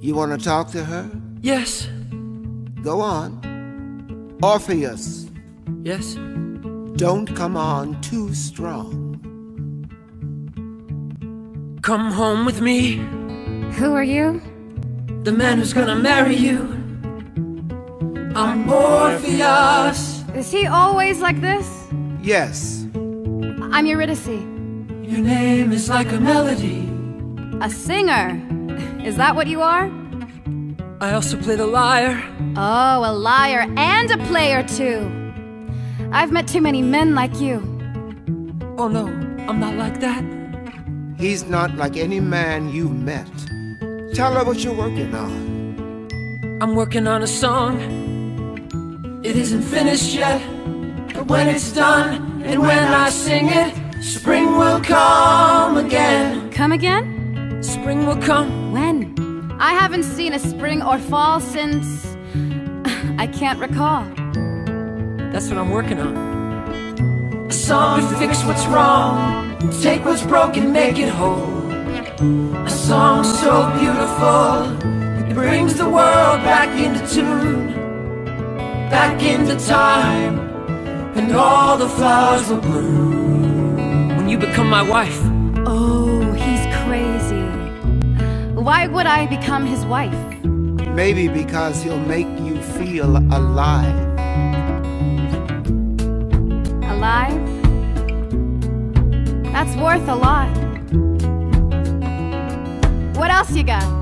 You want to talk to her? Yes. Go on. Orpheus, Yes. don't come on too strong. Come home with me. Who are you? The man who's gonna marry you. I'm Orpheus. Is he always like this? Yes, I'm Eurydice, Your name is like a melody. a singer. Is that what you are? I also play the lyre. Oh, a liar and a player too. I've met too many men like you. Oh no, I'm not like that. he's not like any man you've met. Tell her what you're working on. I'm working on a song. It isn't finished yet, but when it's done and when I sing it, spring will come again. Come again? Spring will come. When? I haven't seen a spring or fall since. I can't recall. That's what I'm working on. A song to fix what's wrong, take what's broken, make it whole. A song so beautiful, it brings the world back into tune, back into time, and all the flowers will bloom. When you become my wife, Why would I become his wife? Maybe because he'll make you feel alive. Alive? That's worth a lot. What else you got?